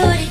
colori